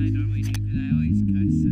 I normally do because I always cuss. So.